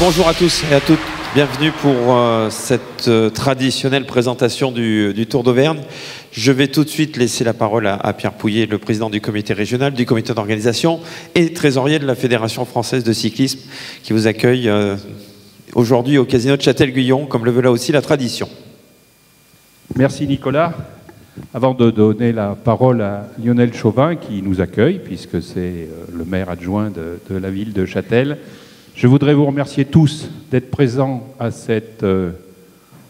Bonjour à tous et à toutes. Bienvenue pour euh, cette euh, traditionnelle présentation du, Tour d'Auvergne. Je vais tout de suite laisser la parole à, Pierre Pouillet, le président du comité régional, du comité d'organisation et trésorier de la Fédération française de cyclisme, qui vous accueille euh, aujourd'hui au casino de Châtel-Guyon, comme le veut là aussi la tradition. Merci Nicolas. Avant de donner la parole à Lionel Chauvin qui nous accueille, puisque c'est le maire adjoint de la ville de Châtel, je voudrais vous remercier tous d'être présents à cette euh,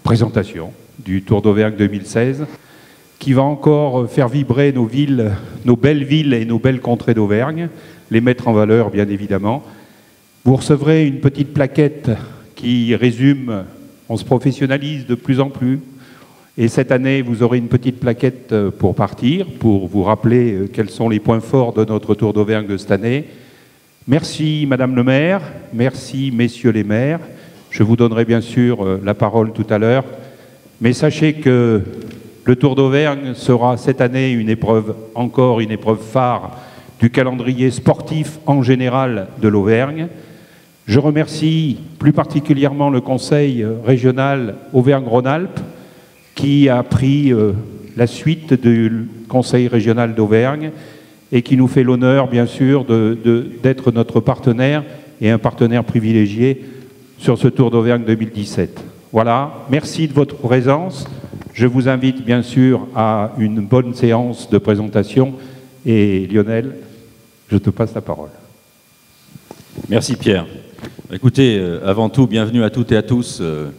présentation du Tour d'Auvergne 2016 qui va encore faire vibrer nos villes, nos belles villes et nos belles contrées d'Auvergne, les mettre en valeur bien évidemment. Vous recevrez une petite plaquette qui résume, on se professionnalise de plus en plus, et cette année, vous aurez une petite plaquette euh, pour partir, pour vous rappeler euh, quels sont les points forts de notre Tour d'Auvergne de cette année. Merci Madame le maire, merci Messieurs les maires. Je vous donnerai bien sûr euh, la parole tout à l'heure. Mais sachez que le Tour d'Auvergne sera cette année une épreuve, encore une épreuve phare du calendrier sportif en général de l'Auvergne. Je remercie plus particulièrement le Conseil régional Auvergne-Rhône-Alpes qui a pris euh, la suite du Conseil régional d'Auvergne et qui nous fait l'honneur, bien sûr, d'être notre partenaire et un partenaire privilégié sur ce Tour d'Auvergne 2017. Voilà, merci de votre présence. Je vous invite, bien sûr, à une bonne séance de présentation. Et Lionel, je te passe la parole. Merci Pierre. Écoutez, euh, avant tout, bienvenue à toutes et à tous. Euh,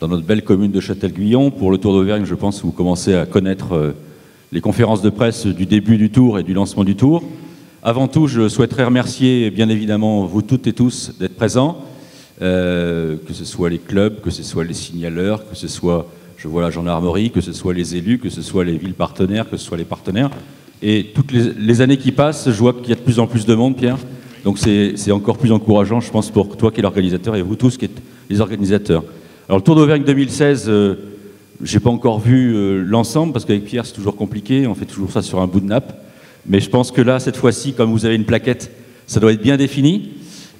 dans notre belle commune de Châtel-Guyon. Pour le Tour d'Auvergne, je pense que vous commencez à connaître euh, les conférences de presse du début du Tour et du lancement du Tour. Avant tout, je souhaiterais remercier bien évidemment vous toutes et tous d'être présents, euh, que ce soit les clubs, que ce soit les signaleurs, que ce soit, je vois la gendarmerie, que ce soit les élus, que ce soit les villes partenaires, que ce soit les partenaires. Et toutes les, années qui passent, je vois qu'il y a de plus en plus de monde, Pierre. Donc c'est encore plus encourageant, je pense, pour toi qui es l'organisateur et vous tous qui êtes les organisateurs. Alors le Tour d'Auvergne 2016, euh, j'ai pas encore vu euh, l'ensemble parce qu'avec Pierre c'est toujours compliqué, on fait toujours ça sur un bout de nappe. Mais je pense que là, cette fois-ci, comme vous avez une plaquette, ça doit être bien défini.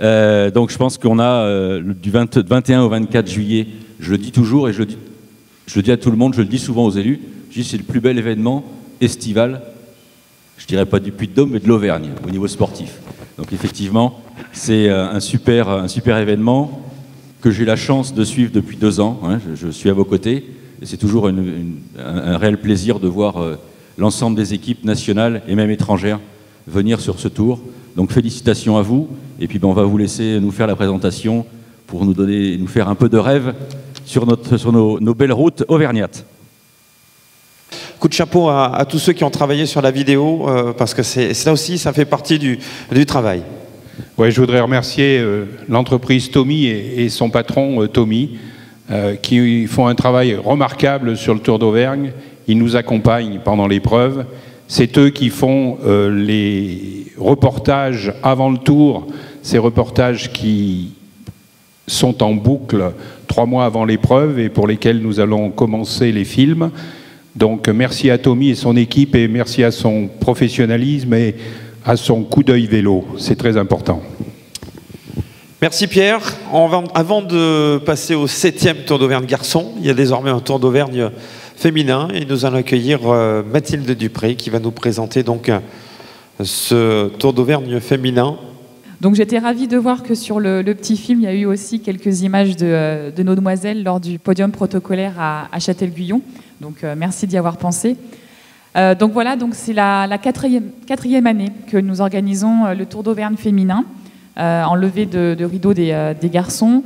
Euh, donc je pense qu'on a euh, du 20, 21 au 24 juillet, je le dis toujours et je le dis, à tout le monde, je le dis souvent aux élus, je dis c'est le plus bel événement estival, je dirais pas du Puy-de-Dôme, mais de l'Auvergne au niveau sportif. Donc effectivement, c'est un super, événement que j'ai la chance de suivre depuis deux ans. Hein, je, suis à vos côtés et c'est toujours une, une, un, un, réel plaisir de voir euh, l'ensemble des équipes nationales et même étrangères venir sur ce tour. Donc félicitations à vous et puis ben, on va vous laisser nous faire la présentation pour nous donner, nous faire un peu de rêve sur, notre, sur nos, nos belles routes auvergnates. Coup de chapeau à, à, tous ceux qui ont travaillé sur la vidéo euh, parce que c'est ça aussi, ça fait partie du, du travail. Ouais, je voudrais remercier euh, l'entreprise Tommy et, et, son patron euh, Tommy, euh, qui font un travail remarquable sur le Tour d'Auvergne. Ils nous accompagnent pendant l'épreuve. C'est eux qui font euh, les reportages avant le Tour, ces reportages qui sont en boucle trois mois avant l'épreuve et pour lesquels nous allons commencer les films. Donc merci à Tommy et son équipe et merci à son professionnalisme et à son coup d'œil vélo. C'est très important. Merci Pierre. Va, avant de passer au septième Tour d'Auvergne garçon, il y a désormais un Tour d'Auvergne féminin et nous allons accueillir euh, Mathilde Dupré qui va nous présenter donc ce Tour d'Auvergne féminin. Donc j'étais ravie de voir que sur le, petit film, il y a eu aussi quelques images de, euh, nos demoiselles lors du podium protocolaire à, Châtel-Guyon. Donc euh, merci d'y avoir pensé. Euh, donc voilà, donc c'est la, la quatrième, année que nous organisons euh, le Tour d'Auvergne féminin, euh, en levée de, de rideau des, euh, des garçons.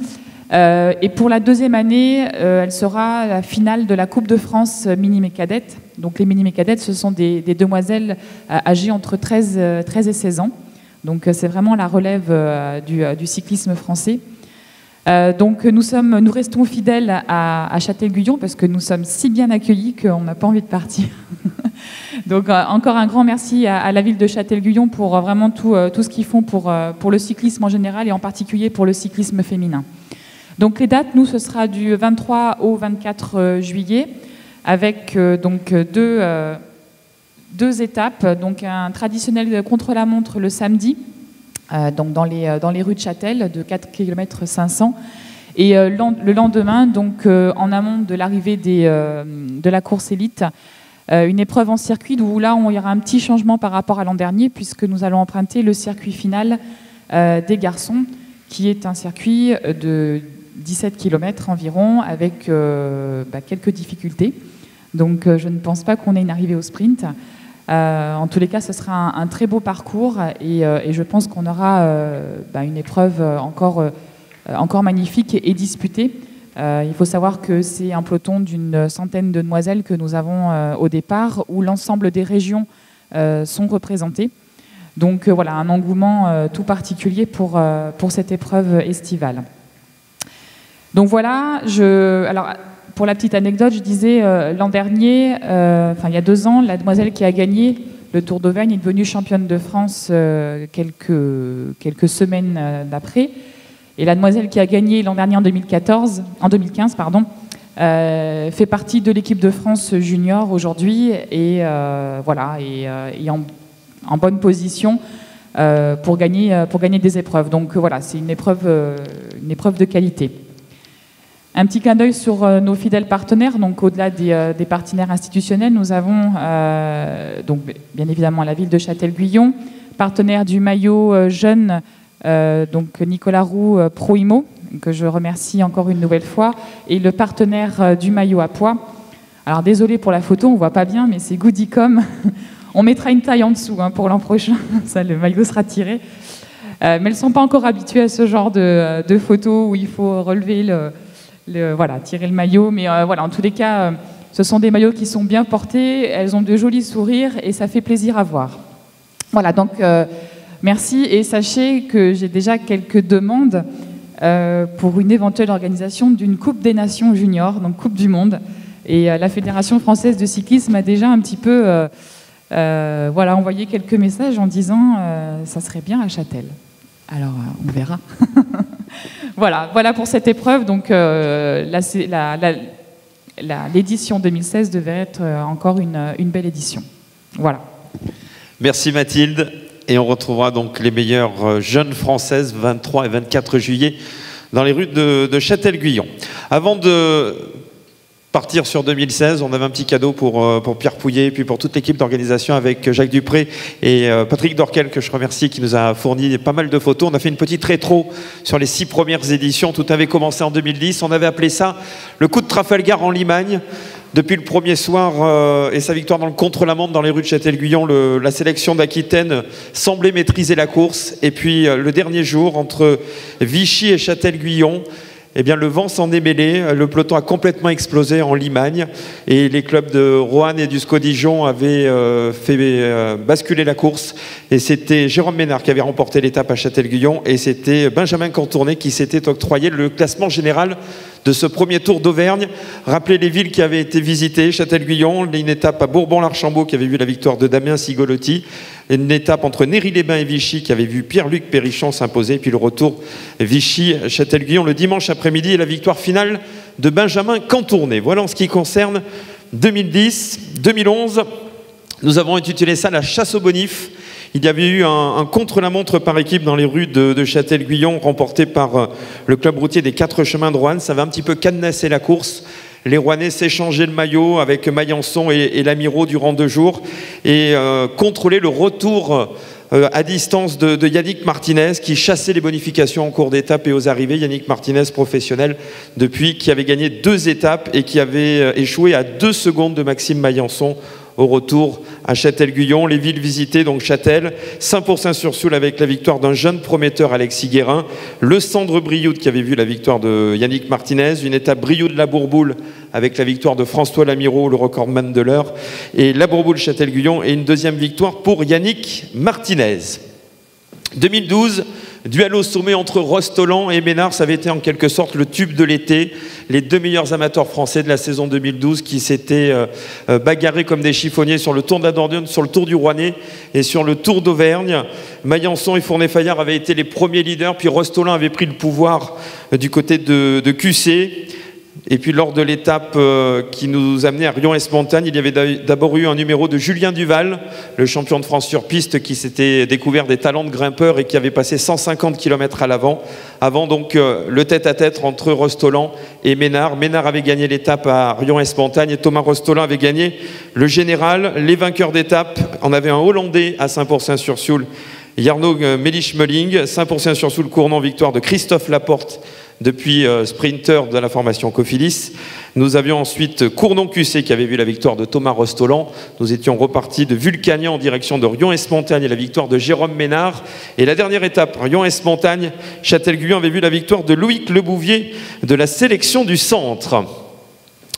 Euh, et pour la deuxième année, elle sera la finale de la Coupe de France mini cadettes. Donc les mini cadettes, ce sont des, demoiselles âgées entre 13, 13, et 16 ans. Donc c'est vraiment la relève du, cyclisme français. Donc nous, sommes, nous restons fidèles à, à Châtel-Guyon parce que nous sommes si bien accueillis qu'on n'a pas envie de partir. donc euh, encore un grand merci à, la ville de Châtel-Guyon pour euh, vraiment tout, tout ce qu'ils font pour, pour le cyclisme en général et en particulier pour le cyclisme féminin. Donc les dates, nous, ce sera du 23 au 24 juillet avec donc deux, étapes. Donc un traditionnel contre-la-montre le samedi donc dans les, dans les rues de Châtel, de 4 km 500. Et le lendemain, donc en amont de l'arrivée de la course élite, une épreuve en circuit où là, on, il y aura un petit changement par rapport à l'an dernier, puisque nous allons emprunter le circuit final des garçons, qui est un circuit de 17 km environ, avec bah, quelques difficultés. Donc euh, je ne pense pas qu'on ait une arrivée au sprint. Euh, en tous les cas, ce sera un, très beau parcours et, euh, je pense qu'on aura bah, une épreuve encore magnifique et, disputée. Il faut savoir que c'est un peloton d'une centaine de demoiselles que nous avons au départ, où l'ensemble des régions sont représentées. Donc voilà, un engouement tout particulier pour, pour cette épreuve estivale. Donc voilà, alors pour la petite anecdote, je disais euh, l'an dernier, euh, enfin il y a deux ans, la demoiselle qui a gagné le Tour d'Auvergne est devenue championne de France euh, quelques, quelques semaines d'après. Et la demoiselle qui a gagné l'an dernier en 2014, en 2015, pardon, fait partie de l'équipe de France junior aujourd'hui et voilà et, en, en, bonne position pour gagner pour gagner des épreuves. Donc voilà, c'est une épreuve une épreuve de qualité. Un petit clin d'œil sur euh, nos fidèles partenaires. Donc, au-delà des, euh, partenaires institutionnels, nous avons euh, donc bien évidemment la ville de Châtel-Guyon, partenaire du maillot jeune, donc Nicolas Roux Proimo, que je remercie encore une nouvelle fois, et le partenaire du maillot à poids. Alors désolé pour la photo, on voit pas bien, mais c'est Goodicom. on mettra une taille en dessous hein, pour l'an prochain, ça le maillot sera tiré. mais elles ne sont pas encore habituées à ce genre de, photos où il faut relever le, voilà, tirer le maillot. Mais euh, voilà, en tous les cas, euh, ce sont des maillots qui sont bien portés, elles ont de jolis sourires et ça fait plaisir à voir. Voilà, donc euh, merci et sachez que j'ai déjà quelques demandes pour une éventuelle organisation d'une Coupe des Nations juniors, donc Coupe du Monde. Et la Fédération française de cyclisme a déjà un petit peu voilà, envoyé quelques messages en disant ça serait bien à Châtel. Alors, on verra. voilà, voilà pour cette épreuve. Donc, euh, l'édition 2016 devait être euh, encore une, belle édition. Voilà. Merci Mathilde. Et on retrouvera donc les meilleures euh, jeunes françaises 23 et 24 juillet dans les rues de, Châtel-Guyon. Avant de partir sur 2016. On avait un petit cadeau pour, euh, pour Pierre Pouillet et puis pour toute l'équipe d'organisation avec Jacques Dupré et euh, Patrick Dorquel, que je remercie, qui nous a fourni pas mal de photos. On a fait une petite rétro sur les six premières éditions. Tout avait commencé en 2010. On avait appelé ça le coup de Trafalgar en Limagne. Depuis le premier soir euh, et sa victoire dans le contre-la-montre dans les rues de Châtel-Guyon, la sélection d'Aquitaine semblait maîtriser la course. Et puis le dernier jour, entre Vichy et Châtel-Guyon, eh bien, le vent s'en est mêlé. Le peloton a complètement explosé en Limagne. Et les clubs de Roanne et du SCO-Dijon avaient euh, fait euh, basculer la course. Et c'était Jérôme Ménard qui avait remporté l'étape à Châtel-Guyon. Et c'était Benjamin Cantourné qui s'était octroyé le classement général de ce premier tour d'Auvergne. Rappelez les villes qui avaient été visitées, Châtel-Guyon, une étape à Bourbon-l'Archambault qui avait vu la victoire de Damien Sigolotti, une étape entre Néry-les-Bains et Vichy qui avait vu Pierre-Luc Perrichon s'imposer, puis le retour Vichy-Châtel-Guyon le dimanche après-midi et la victoire finale de Benjamin Cantourné. Voilà en ce qui concerne 2010, 2011. Nous avons intitulé ça la chasse au bonif. Il y avait eu un, contre-la-montre par équipe dans les rues de, Châtel-Guyon, remporté par euh, le club routier des Quatre Chemins de Rouen. Ça avait un petit peu cadenassé la course. Les Rouennais s'échangeaient le maillot avec Maillançon et, l'Amiro durant deux jours et euh, contrôlaient le retour euh, à distance de, Yannick Martinez qui chassait les bonifications en cours d'étape et aux arrivées. Yannick Martinez, professionnel depuis, qui avait gagné deux étapes et qui avait échoué à deux secondes de Maxime Maillançon au retour à Châtel-Guyon. Les villes visitées, donc Châtel, Saint-Pour-Saint-sur-Soule avec la victoire d'un jeune prometteur Alexis Guérin, le Cendre Brioude qui avait vu la victoire de Yannick Martinez, une étape Brioude la Bourboule avec la victoire de François Lamiro, le recordman de l'heure, et la Bourboule Châtel-Guyon et une deuxième victoire pour Yannick Martinez. 2012, Duel au sommet entre Rostolan et Ménard, ça avait été en quelque sorte le tube de l'été. Les deux meilleurs amateurs français de la saison 2012 qui s'étaient euh, euh, bagarrés comme des chiffonniers sur le Tour de la Dordogne, sur le Tour du Rouennais et sur le Tour d'Auvergne. Maillançon et Fournet-Fayard avaient été les premiers leaders, puis Rostolan avait pris le pouvoir euh, du côté de, QC. Et puis lors de l'étape euh, qui nous amenait à Rion-Esmontagne, il y avait d'abord eu un numéro de Julien Duval, le champion de France sur piste, qui s'était découvert des talents de grimpeur et qui avait passé 150 km à l'avant. Avant donc euh, le tête-à-tête entre Rostolan et Ménard. Ménard avait gagné l'étape à Rion-Esmontagne et Thomas Rostolan avait gagné le général. Les vainqueurs d'étape, on avait un Hollandais à Saint-Pourçain-sur-Sioule, Jarno euh, Melich-Meling, Saint-Pourçain-sur-Sioule, courant victoire de Christophe Laporte depuis euh, sprinter de la formation Cofilis. Nous avions ensuite Cournon-QC qui avait vu la victoire de Thomas Rostolan. Nous étions repartis de Vulcania en direction de Rion-Esmontagne et la victoire de Jérôme Ménard. Et la dernière étape, Rion-Esmontagne, Châtel-Guyon avait vu la victoire de Loïc Lebouvier de la sélection du centre.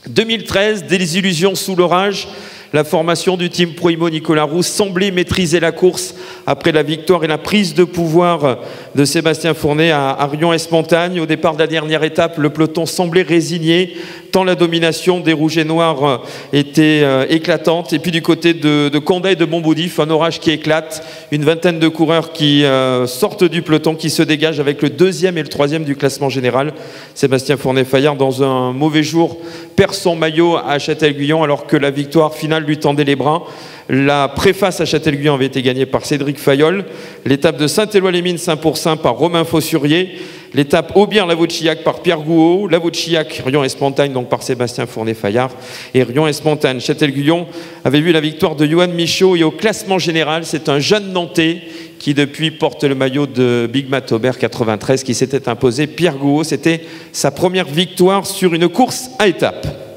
2013, des illusions sous l'orage. La formation du team Proimo Nicolas Roux semblait maîtriser la course après la victoire et la prise de pouvoir de Sébastien Fournet à Rion-Esmontagne. Au départ de la dernière étape, le peloton semblait résigné, tant la domination des Rouges et Noirs était euh, éclatante. Et puis du côté de, de Condé et de Montboudif, un orage qui éclate, une vingtaine de coureurs qui euh, sortent du peloton, qui se dégagent avec le deuxième et le troisième du classement général. Sébastien Fournet-Fayard, dans un mauvais jour, perd son maillot à Châtel-Guyon alors que la victoire finale lui tendait les bras. La préface à Châtel-Guyon avait été gagnée par Cédric Fayol. L'étape de Saint-Éloi-les-Mines, Saint-Pourçain par Romain Fossurier. L'étape Aubière-Lavauchillac par Pierre Gouault. Lavauchillac, Rion-Espontagne, donc par Sébastien Fournet-Fayard. Et Rion-Espontagne, Châtel-Guyon avait vu la victoire de Johan Michaud. Et au classement général, c'est un jeune Nantais qui depuis porte le maillot de Big Mat Aubert 93 qui s'était imposé. Pierre Gouault, c'était sa première victoire sur une course à étapes.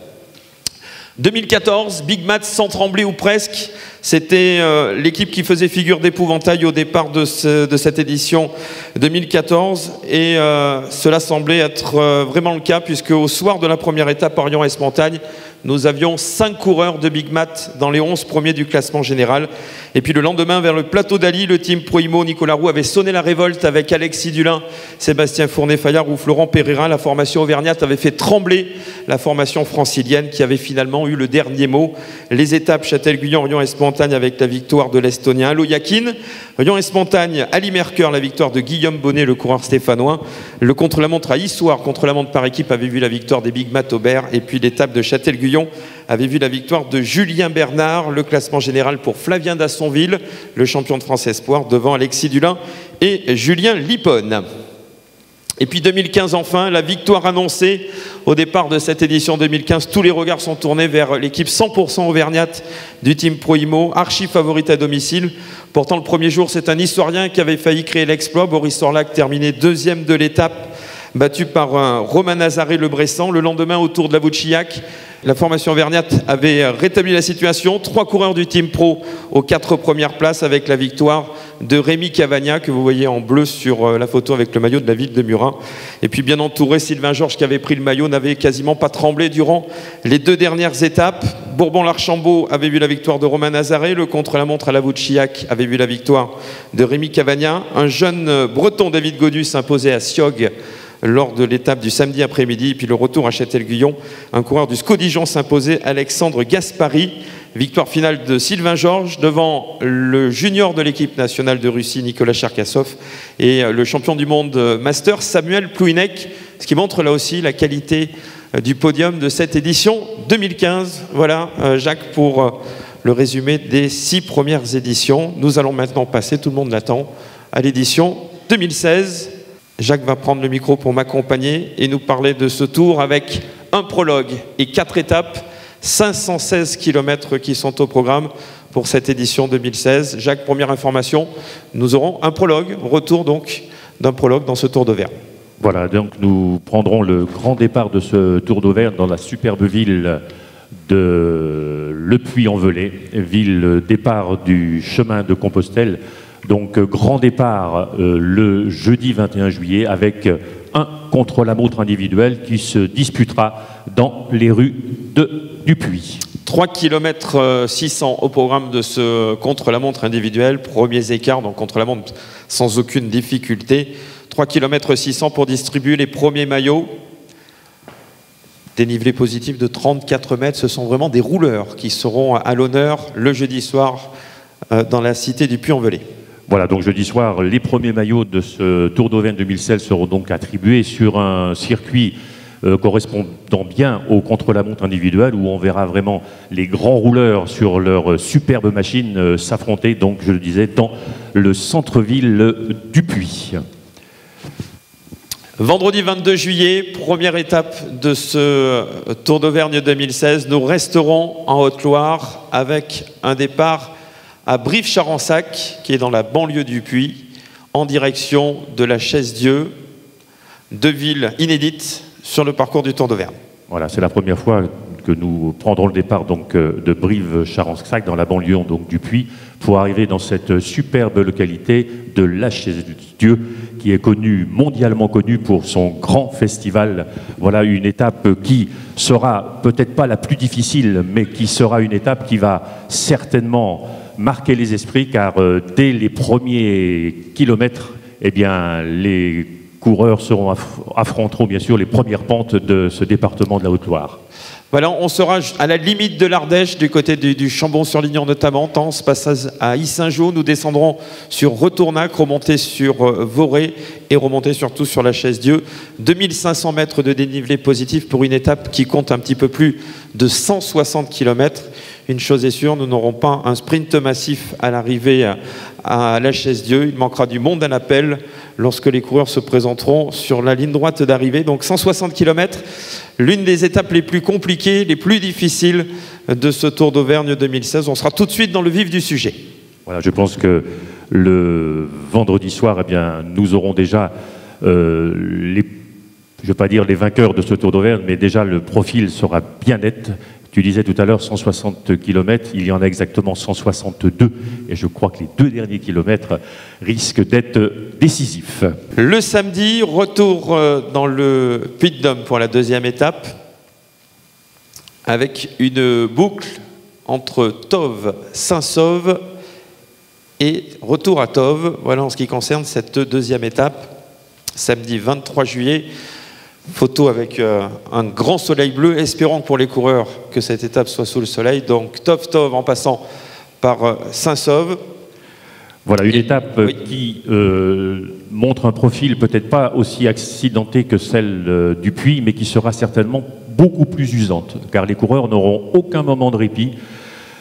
2014, Big Mat sans trembler ou presque. C'était euh, l'équipe qui faisait figure d'épouvantail au départ de, cette édition 2014 et euh, cela semblait être euh, vraiment le cas puisque au soir de la première étape Orient-Esmontagne, nous avions cinq coureurs de Big Mat dans les 11 premiers du classement général. Et puis le lendemain, vers le plateau d'Ali, le team Proimo Nicolas Roux avait sonné la révolte avec Alexis Dulin, Sébastien Fournet-Fayard ou Florent Pereira. La formation auvergnate avait fait trembler la formation francilienne qui avait finalement eu le dernier mot. Les étapes Châtel-Guyon, Rion-Esmontagne avec la victoire de l'Estonien Yakin. Rion-Esmontagne, Ali Mercœur, la victoire de Guillaume Bonnet, le coureur stéphanois. Le contre-la-montre à Issoire, contre-la-montre par équipe, avait vu la victoire des Big Mat Aubert. Et puis l'étape de Châtel-Guyon avait vu la victoire de Julien Bernard, le classement général pour Flavien Dassonville, le champion de France Espoir, devant Alexis Dulin et Julien Lipone. Et puis 2015 enfin, la victoire annoncée au départ de cette édition 2015. Tous les regards sont tournés vers l'équipe 100% auvergnate du team Proimo, archi favorite à domicile. Pourtant le premier jour, c'est un historien qui avait failli créer l'exploit. Boris Orlac terminé deuxième de l'étape, battu par un Romain Nazaré le Bressan. Le lendemain, autour de la Vouchillac, la formation Verniat avait rétabli la situation. Trois coureurs du Team Pro aux quatre premières places avec la victoire de Rémi Cavagna que vous voyez en bleu sur euh, la photo avec le maillot de la ville de Murin. Et puis bien entouré, Sylvain Georges qui avait pris le maillot n'avait quasiment pas tremblé durant les deux dernières étapes. Bourbon-Larchambault avait vu la victoire de Romain Nazaré. Le contre-la-montre à la Vouchillac avait vu la victoire de Rémi Cavagna. Un jeune breton, David Godus, s'imposait à Siog lors de l'étape du samedi après-midi. Puis le retour à Châtel-Guyon, un coureur du Scodijon s'imposait, Alexandre Gaspari. Victoire finale de Sylvain Georges devant le junior de l'équipe nationale de Russie, Nicolas Cherkassov, et le champion du monde master, Samuel Plouinek, ce qui montre là aussi la qualité euh, du podium de cette édition 2015. Voilà, euh, Jacques, pour euh, le résumé des six premières éditions. Nous allons maintenant passer, tout le monde l'attend, à l'édition 2016. Jacques va prendre le micro pour m'accompagner et nous parler de ce tour avec un prologue et quatre étapes, 516 km qui sont au programme pour cette édition 2016. Jacques, première information, nous aurons un prologue, retour donc d'un prologue dans ce Tour d'Auvergne. Voilà, donc nous prendrons le grand départ de ce Tour d'Auvergne dans la superbe ville de Le Puy-en-Velay, ville départ du chemin de Compostelle donc euh, grand départ euh, le jeudi 21 juillet avec euh, un contre-la-montre individuel qui se disputera dans les rues de Dupuis. 3 km 600 au programme de ce contre-la-montre individuel. Premiers écarts, donc contre-la-montre sans aucune difficulté. 3 km 600 pour distribuer les premiers maillots. Dénivelé positif de 34 mètres. Ce sont vraiment des rouleurs qui seront à l'honneur le jeudi soir dans la cité du Puy-en-Velay. Voilà, donc jeudi soir, les premiers maillots de ce Tour d'Auvergne 2016 seront donc attribués sur un circuit euh, correspondant bien au contre-la-montre individuel où on verra vraiment les grands rouleurs sur leur superbe machine euh, s'affronter, donc je le disais, dans le centre-ville du Puy. Vendredi 22 juillet, première étape de ce Tour d'Auvergne 2016. Nous resterons en Haute-Loire avec un départ à Brive-Charensac, qui est dans la banlieue du Puy, en direction de la Chaise-Dieu, deux villes inédites sur le parcours du Tour d'Auvergne. Voilà, c'est la première fois que nous prendrons le départ donc euh, de Brive-Charensac dans la banlieue donc du Puy pour arriver dans cette superbe localité de la Chaise-Dieu qui est connue mondialement connue pour son grand festival. Voilà une étape qui sera peut-être pas la plus difficile mais qui sera une étape qui va certainement marquer les esprits car euh, dès les premiers kilomètres eh bien les coureurs seront affronteront bien sûr les premières pentes de ce département de la Haute-Loire. Voilà, on sera à la limite de l'Ardèche, du côté du, Chambon-sur-Lignon notamment. Tens, passage à Issingeau. Nous descendrons sur Retournac, remonter sur euh, Voré et remonter surtout sur la Chaise-Dieu. 2500 mètres de dénivelé positif pour une étape qui compte un petit peu plus de 160 km. Une chose est sûre, nous n'aurons pas un sprint massif à l'arrivée à la Chaise-Dieu. Il manquera du monde à l'appel lorsque les coureurs se présenteront sur la ligne droite d'arrivée. Donc 160 km, l'une des étapes les plus compliquées, les plus difficiles de ce Tour d'Auvergne 2016. On sera tout de suite dans le vif du sujet. Voilà, je pense que le vendredi soir, eh bien, nous aurons déjà euh, je ne pas dire les vainqueurs de ce Tour d'Auvergne, mais déjà le profil sera bien net tu disais tout à l'heure 160 km, il y en a exactement 162 et je crois que les deux derniers kilomètres risquent d'être décisifs. Le samedi, retour euh, dans le Puy de Dôme pour la deuxième étape avec une boucle entre Tove, Saint-Sauve et retour à Tove. Voilà en ce qui concerne cette deuxième étape, samedi 23 juillet. Photo avec euh, un grand soleil bleu. Espérons pour les coureurs que cette étape soit sous le soleil. Donc, Tov Tov en passant par euh, Saint-Sauve. Voilà, une étape euh, qui montre un profil peut-être pas aussi accidenté que celle du Puy, mais qui sera certainement beaucoup plus usante, car les coureurs n'auront aucun moment de répit.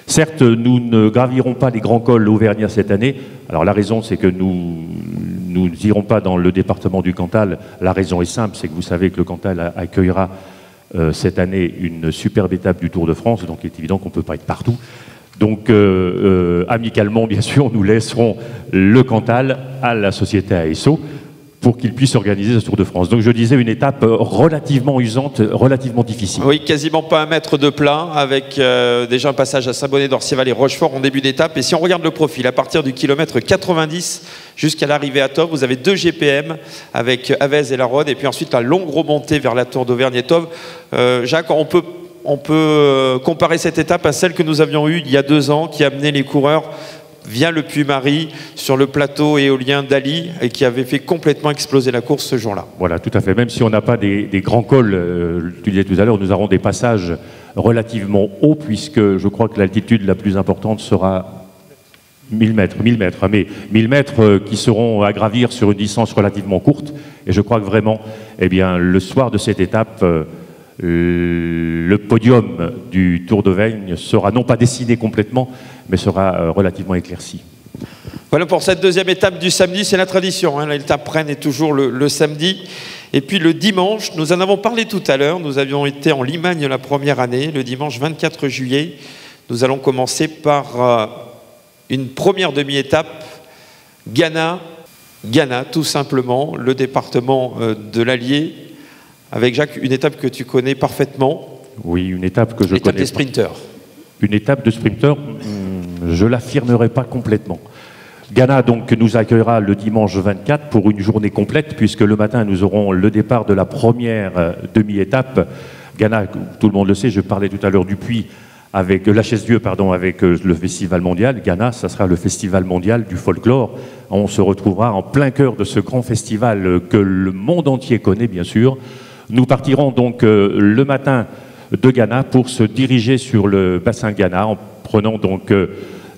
Certes, nous ne gravirons pas les grands cols auvergnats cette année. Alors la raison, c'est que nous n'irons pas dans le département du Cantal. La raison est simple, c'est que vous savez que le Cantal accueillera euh, cette année une superbe étape du Tour de France, donc il est évident qu'on ne peut pas être partout. Donc, euh, euh, amicalement, bien sûr, nous laisserons le Cantal à la société ASO pour qu'il puisse organiser ce Tour de France. Donc je disais une étape relativement usante, relativement difficile. Oui, quasiment pas un mètre de plat, avec euh, déjà un passage à Saint-Bonnet et Rochefort en début d'étape. Et si on regarde le profil, à partir du kilomètre 90 jusqu'à l'arrivée à Tove, vous avez deux GPM avec Avez et la et puis ensuite la longue remontée vers la Tour d'Auvergne et Tove. Euh, Jacques, on peut on peut euh, comparer cette étape à celle que nous avions eue il y a deux ans, qui amenait les coureurs via le Puy-Marie sur le plateau éolien d'Ali et qui avait fait complètement exploser la course ce jour-là. Voilà, tout à fait. Même si on n'a pas des, grands cols, euh, tu disais tout à l'heure, nous aurons des passages relativement hauts puisque je crois que l'altitude la plus importante sera 1000 mètres, 1000 mètres, mais 1000 mètres euh, qui seront à gravir sur une distance relativement courte. Et je crois que vraiment, eh bien, le soir de cette étape, euh, le podium du Tour d'Auvergne sera non pas dessiné complètement, mais sera euh, relativement éclairci. Voilà pour cette deuxième étape du samedi, c'est la tradition. Hein. L'étape Rennes est toujours le, samedi. Et puis le dimanche, nous en avons parlé tout à l'heure, nous avions été en Limagne la première année, le dimanche 24 juillet. Nous allons commencer par euh, une première demi-étape, Ghana, Ghana tout simplement, le département euh, de l'Allier, avec Jacques, une étape que tu connais parfaitement. Oui, une étape que je l'étape des sprinteurs. Une étape de sprinter, hmm, je l'affirmerai pas complètement. Ghana donc nous accueillera le dimanche 24 pour une journée complète puisque le matin nous aurons le départ de la première euh, demi-étape. Ghana, tout le monde le sait, je parlais tout à l'heure du puits avec la chaise Dieu pardon avec euh, le festival mondial. Ghana, ça sera le festival mondial du folklore. On se retrouvera en plein cœur de ce grand festival que le monde entier connaît bien sûr. Nous partirons donc euh, le matin de Ghana pour se diriger sur le bassin Ghana prenant donc euh,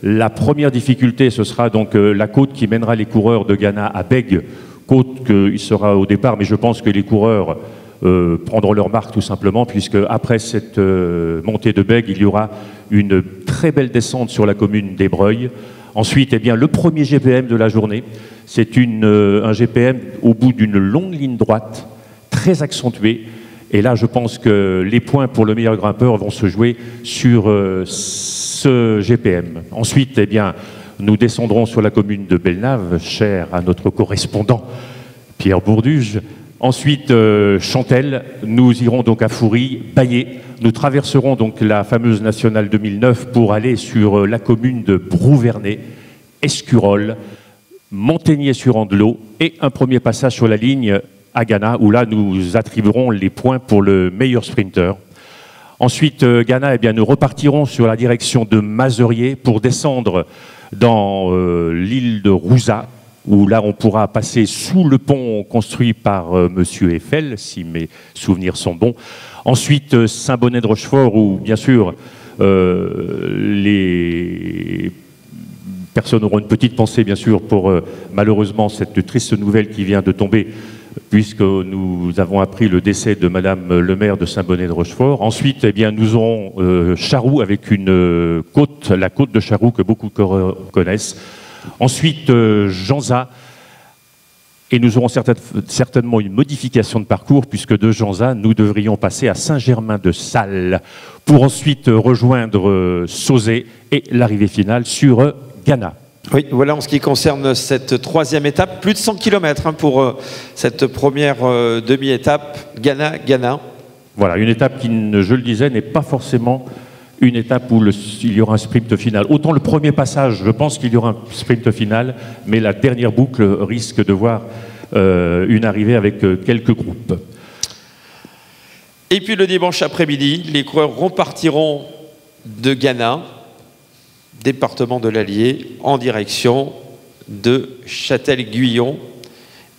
la première difficulté, ce sera donc euh, la côte qui mènera les coureurs de Ghana à Beg, côte qu'il sera au départ, mais je pense que les coureurs euh, prendront leur marque tout simplement, puisque après cette montée de Bègue, il y aura une très belle descente sur la commune d'Ebreuil. Ensuite, eh le premier GPM de la journée, c'est un GPM au bout d'une longue ligne droite, très accentuée. Et là, je pense que les points pour le meilleur grimpeur vont se jouer sur ce GPM. Ensuite, eh bien, nous descendrons sur la commune de Belnave, chère à notre correspondant Pierre Bourduge, Ensuite, euh, Chantelle, nous irons donc à Foury, Baillet. Nous traverserons donc la fameuse nationale 2009 pour aller sur euh, la commune de Brouvernet, Escurol, Montaigné-sur-Andelot et un premier passage sur la ligne à Ghana où là nous attribuerons les points pour le meilleur sprinter. Ensuite, euh, Ghana, eh bien, nous repartirons sur la direction de Mazerier pour descendre dans l'île de Rouza, où là on pourra passer sous le pont construit par euh, Monsieur Eiffel, si mes souvenirs sont bons. Ensuite, euh, Saint-Bonnet de Rochefort, où bien sûr euh, les personnes auront une petite pensée, bien sûr, pour malheureusement cette triste nouvelle qui vient de tomber, puisque nous avons appris le décès de Madame le maire de Saint-Bonnet de Rochefort. Ensuite, eh bien, nous aurons Charroux avec une côte, la côte de Charroux que beaucoup connaissent Ensuite, euh, Janza. Et nous aurons certainement une modification de parcours, puisque de Janza, nous devrions passer à Saint-Germain-de-Salles, pour ensuite rejoindre euh, Sauzé et l'arrivée finale sur euh, Ghana. Oui, voilà en ce qui concerne cette troisième étape, plus de 100 km hein, pour cette première demi-étape, Ghana-Ghana. Voilà, une étape qui, je le disais, n'est pas forcément une étape où il y aura un sprint final. Autant le premier passage, je pense qu'il y aura un sprint final, mais la dernière boucle risque de voir euh, une arrivée avec euh, quelques groupes. Et puis le dimanche après-midi, les coureurs repartiront de Ghana, département de l'Allier, en direction de Châtel-Guyon,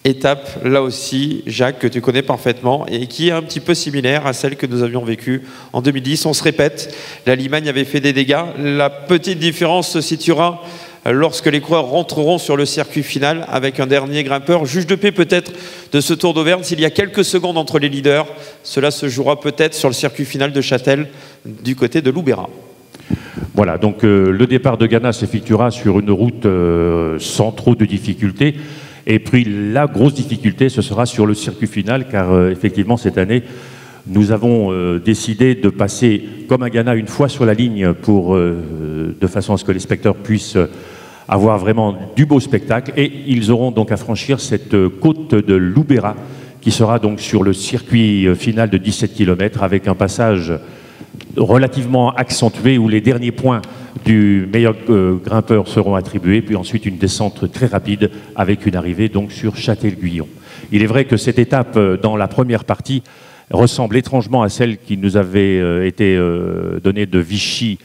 étape, là aussi, Jacques, que tu connais parfaitement et qui est un petit peu similaire à celle que nous avions vécue en 2010. On se répète, la Limagne avait fait des dégâts. La petite différence se situera lorsque les coureurs rentreront sur le circuit final avec un dernier grimpeur. Juge de paix peut-être de ce Tour d'Auvergne, s'il y a quelques secondes entre les leaders, cela se jouera peut-être sur le circuit final de Châtel du côté de Loubera. Voilà, donc euh, le départ de Ghana s'effectuera sur une route euh, sans trop de difficultés. Et puis la grosse difficulté, ce sera sur le circuit final, car euh, effectivement cette année, nous avons décidé de passer comme à Ghana une fois sur la ligne pour, de façon à ce que les spectateurs puissent avoir vraiment du beau spectacle. Et ils auront donc à franchir cette côte de Loubera qui sera donc sur le circuit final de 17 km avec un passage relativement accentué où les derniers points du meilleur euh, grimpeur seront attribués, puis ensuite une descente très rapide avec une arrivée donc sur Châtel-Guyon. Il est vrai que cette étape euh, dans la première partie ressemble étrangement à celle qui nous avait euh, été donnée de Vichy,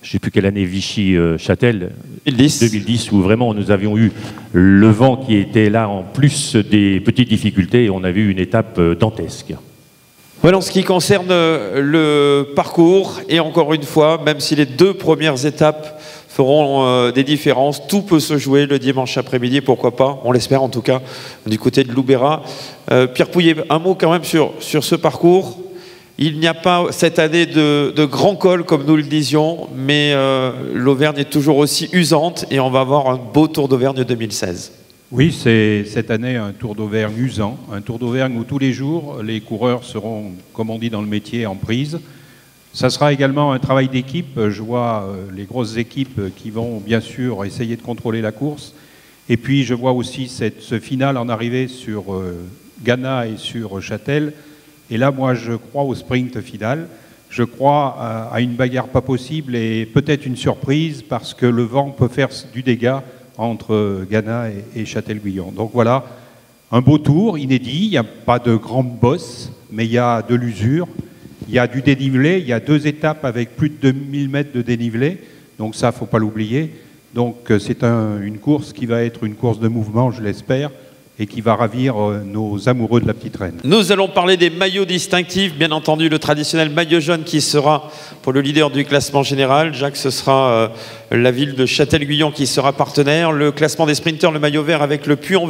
je ne sais plus quelle année Vichy-Châtel, 2010. 2010, où vraiment nous avions eu le vent qui était là en plus des petites difficultés et on a vu une étape dantesque. Voilà en ce qui concerne euh, le parcours, et encore une fois, même si les deux premières étapes feront euh, des différences, tout peut se jouer le dimanche après-midi, pourquoi pas, on l'espère en tout cas, du côté de Loubera. Euh, Pierre Pouillet, un mot quand même sur, ce parcours. Il n'y a pas cette année de, de grand col, comme nous le disions, mais l'Auvergne est toujours aussi usante, et on va avoir un beau Tour d'Auvergne 2016. Oui, c'est cette année un Tour d'Auvergne usant, un Tour d'Auvergne où tous les jours les coureurs seront, comme on dit dans le métier, en prise. Ça sera également un travail d'équipe. Je vois euh, les grosses équipes qui vont bien sûr essayer de contrôler la course. Et puis je vois aussi cette, ce final en arrivée sur euh, Ghana et sur Châtel. Et là, moi, je crois au sprint final. Je crois à, à une bagarre pas possible et peut-être une surprise parce que le vent peut faire du dégât entre Ghana et, Châtel-Guyon. Donc voilà, un beau tour, inédit. Il n'y a pas de grand boss, mais il y a de l'usure. Il y a du dénivelé. Il y a deux étapes avec plus de 2000 mètres de dénivelé. Donc ça, faut pas l'oublier. Donc euh, c'est une course qui va être une course de mouvement, je l'espère et qui va ravir euh, nos amoureux de la petite reine. Nous allons parler des maillots distinctifs, bien entendu le traditionnel maillot jaune qui sera pour le leader du classement général. Jacques, ce sera euh, la ville de Châtel-Guyon qui sera partenaire. Le classement des sprinteurs, le maillot vert avec le puy en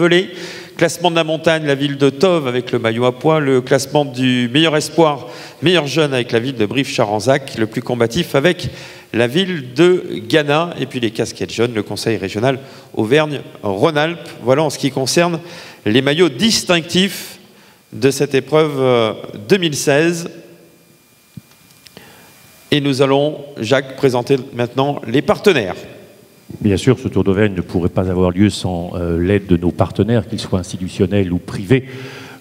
Classement de la montagne, la ville de Tove avec le maillot à poids. Le classement du meilleur espoir, meilleur jeune avec la ville de Brive-Charanzac. Le plus combatif avec la ville de Ghana. Et puis les casquettes jeunes, le conseil régional Auvergne-Rhône-Alpes. Voilà en ce qui concerne les maillots distinctifs de cette épreuve 2016. Euh, et nous allons, Jacques, présenter maintenant les partenaires. Bien sûr, ce Tour d'Auvergne ne pourrait pas avoir lieu sans euh, l'aide de nos partenaires, qu'ils soient institutionnels ou privés.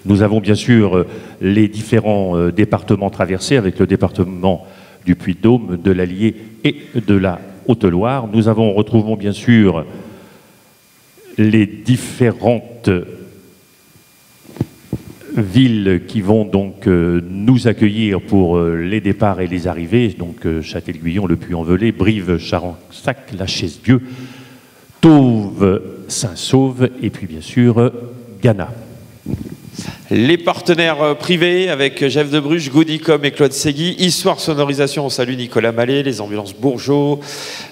Nous avons bien sûr euh, les différents euh, départements traversés avec le département du Puy-de-Dôme, de l'Allier et de la Haute-Loire. Nous avons, retrouvons bien sûr les différentes villes qui vont donc euh, nous accueillir pour euh, les départs et les arrivées, donc euh, Châtel-Guyon, le Puy-en-Velay, Brive, Charensac, La Chaise-Dieu, Tauve, Saint-Sauve et puis bien sûr Ghana. Les partenaires euh, privés avec Jeff de Bruges, Goodicom et Claude Segui. Histoire Sonorisation, on salue Nicolas Mallet, les ambulances Bourgeot,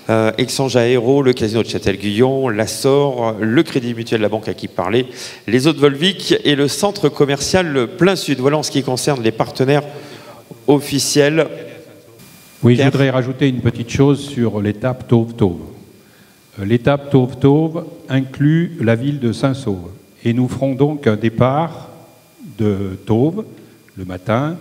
euh, Exange Aéro, le Casino de Châtel-Guyon, l'Assor, le Crédit Mutuel de la Banque à qui parler, les autres Volvic et le Centre Commercial Plein Sud. Voilà en ce qui concerne les partenaires officiels. Oui, je voudrais rajouter une petite chose sur l'étape Tauve-Tauve. Euh, l'étape Tauve-Tauve inclut la ville de Saint-Sauve. Et nous ferons donc un départ de Tauve le matin,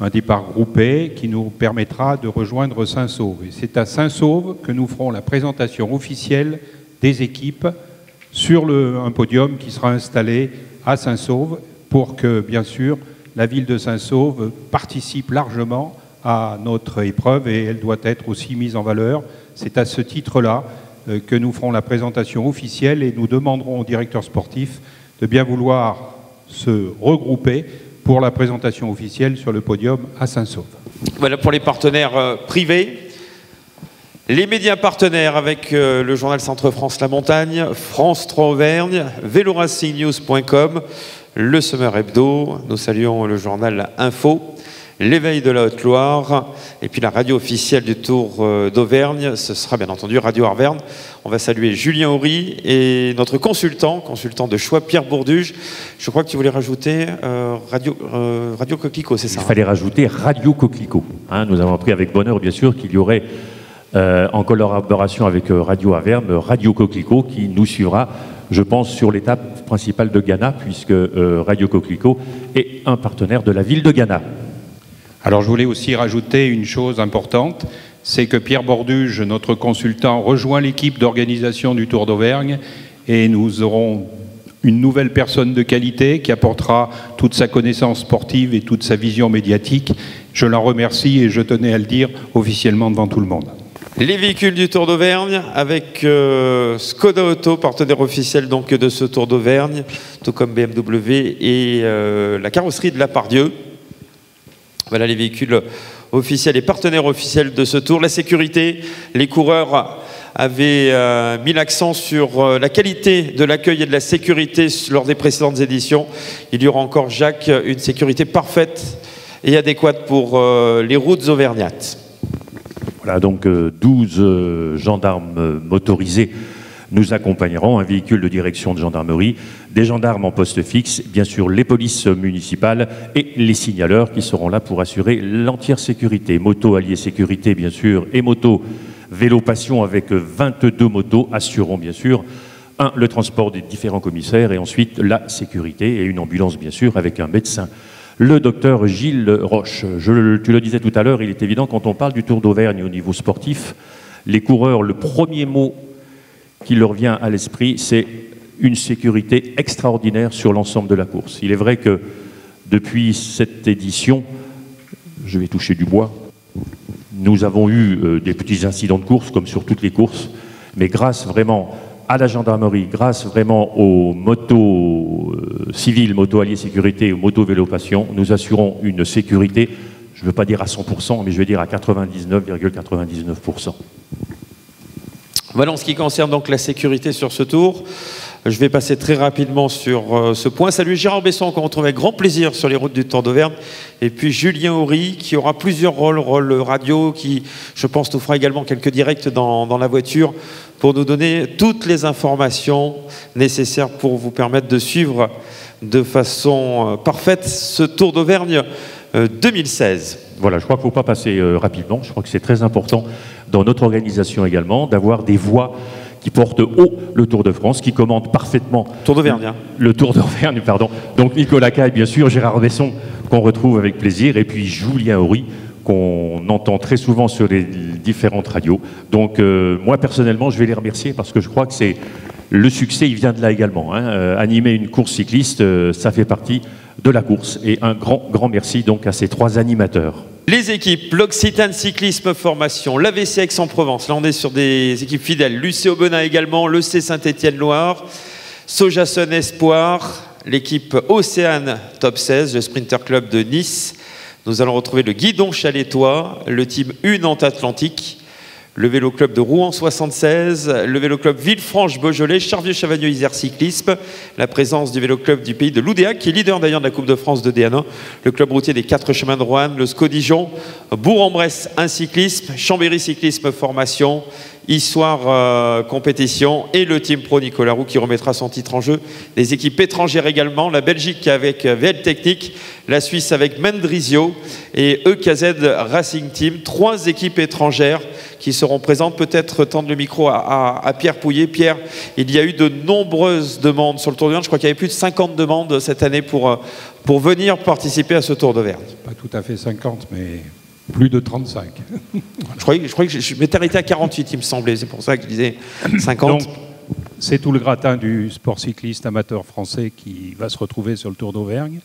un départ groupé qui nous permettra de rejoindre Saint-Sauve. Et c'est à Saint-Sauve que nous ferons la présentation officielle des équipes sur un podium qui sera installé à Saint-Sauve pour que, bien sûr, la ville de Saint-Sauve participe largement à notre épreuve et elle doit être aussi mise en valeur. C'est à ce titre-là euh, que nous ferons la présentation officielle et nous demanderons au directeur sportif de bien vouloir se regrouper pour la présentation officielle sur le podium à Saint-Sauve. Voilà pour les partenaires euh, privés. Les médias partenaires avec euh, le journal Centre France La Montagne, France 3 Auvergne, veloracingnews.com, le Summer Hebdo, nous saluons le journal Info, l'éveil de la Haute-Loire, et puis la radio officielle du Tour euh, d'Auvergne, ce sera bien entendu Radio Arverne. On va saluer Julien Horry et notre consultant, consultant de choix Pierre Bourduge. Je crois que tu voulais rajouter euh, Radio, euh, radio Coquelicot, c'est ça Il fallait rajouter Radio Coquelicot. Hein. nous avons appris avec bonheur, bien sûr, qu'il y aurait, en collaboration avec Radio Arverne, Radio Coquelicot qui nous suivra je pense, sur l'étape principale de Ghana, puisque Radio Coquelicot est un partenaire de la ville de Ghana. Alors je voulais aussi rajouter une chose importante, c'est que Pierre Borduge, notre consultant, rejoint l'équipe d'organisation du Tour d'Auvergne et nous aurons une nouvelle personne de qualité qui apportera toute sa connaissance sportive et toute sa vision médiatique. Je l'en remercie et je tenais à le dire officiellement devant tout le monde. Les véhicules du Tour d'Auvergne avec euh, Skoda Auto, partenaire officiel donc de ce Tour d'Auvergne, tout comme BMW et euh, la carrosserie de la Pardieu. Voilà les véhicules officiels et partenaires officiels de ce tour. La sécurité, les coureurs avaient euh, mis l'accent sur euh, la qualité de l'accueil et de la sécurité lors des précédentes éditions. Il y aura encore, Jacques, une sécurité parfaite et adéquate pour euh, les routes auvergnates. Voilà, donc 12 gendarmes motorisés nous accompagnerons, un véhicule de direction de gendarmerie, des gendarmes en poste fixe, bien sûr les polices municipales et les signaleurs qui seront là pour assurer l'entière sécurité. Moto allié sécurité, bien sûr, et moto vélo passion avec 22 motos assureront, bien sûr, le transport des différents commissaires et ensuite la sécurité et une ambulance, bien sûr, avec un médecin. Le docteur Gilles Roche. Je, tu le disais tout à l'heure, il est évident quand on parle du Tour d'Auvergne au niveau sportif, les coureurs, le premier mot qui leur vient à l'esprit, c'est une sécurité extraordinaire sur l'ensemble de la course. Il est vrai que depuis cette édition, je vais toucher du bois, nous avons eu euh, des petits incidents de course, comme sur toutes les courses, mais grâce vraiment à la gendarmerie, grâce vraiment aux motos euh, civiles, motos alliées sécurité ou motos vélo passion, nous assurons une sécurité, je ne veux pas dire à 100%, mais je vais dire à 99,99%. Voilà en ce qui concerne donc la sécurité sur ce tour. Je vais passer très rapidement sur euh, ce point. Salut Gérard Besson qu'on retrouve avec grand plaisir sur les routes du Tour d'Auvergne. Et puis Julien Horry qui aura plusieurs rôles, rôle radio, qui je pense nous fera également quelques directs dans, la voiture pour nous donner toutes les informations nécessaires pour vous permettre de suivre de façon euh, parfaite ce Tour d'Auvergne 2016. Voilà, je crois qu'il ne faut pas passer rapidement. Je crois que c'est très important dans notre organisation également d'avoir des voix qui portent haut le Tour de France, qui commandent parfaitement. Tour d'Auvergne. Hein. Le Tour d'Auvergne, pardon. Donc Nicolas Caille, bien sûr, Gérard Besson, qu'on retrouve avec plaisir, et puis Julien Horry, qu'on entend très souvent sur les différentes radios. Donc euh, moi personnellement, je vais les remercier parce que je crois que c'est le succès, il vient de là également. Hein. Euh, animer une course cycliste, euh, ça fait partie de la course. Et un grand, grand merci donc à ces trois animateurs. Les équipes, l'Occitane Cyclisme Formation, l'AVC Aix-en-Provence, là on est sur des équipes fidèles, l'UC Aubenas également, le C Saint-Étienne-Loire, Sojason Espoir, l'équipe Océane Top 16, le Sprinter Club de Nice, nous allons retrouver le Guidon Chalétois, le team U Nantes Atlantique, le Vélo Club de Rouen 76, le Vélo Club Villefranche-Beaujolais, Charvieux-Chavagneux-Isère Cyclisme, la présence du Vélo Club du pays de Loudéac, qui est leader d'ailleurs de la Coupe de France de DN1, le Club routier des Quatre Chemins de Rouen, le SCO Bourg-en-Bresse, un cyclisme, Chambéry Cyclisme Formation, Histoire euh, Compétition et le Team Pro Nicolas Roux qui remettra son titre en jeu. Les équipes étrangères également, la Belgique avec euh, VL Technique, la Suisse avec Mendrisio et EKZ Racing Team. Trois équipes étrangères qui seront présentes. Peut-être tendre le micro à, Pierre Pouillet. Pierre, il y a eu de nombreuses demandes sur le Tour d'Auvergne. Je crois qu'il y avait plus de 50 demandes cette année pour, euh, pour venir participer à ce Tour d'Auvergne. Pas tout à fait 50, mais plus de 35. je croyais, je croyais que je m'étais arrêté à 48, il me semblait. C'est pour ça que je disais 50. c'est tout le gratin du sport cycliste amateur français qui va se retrouver sur le Tour d'Auvergne.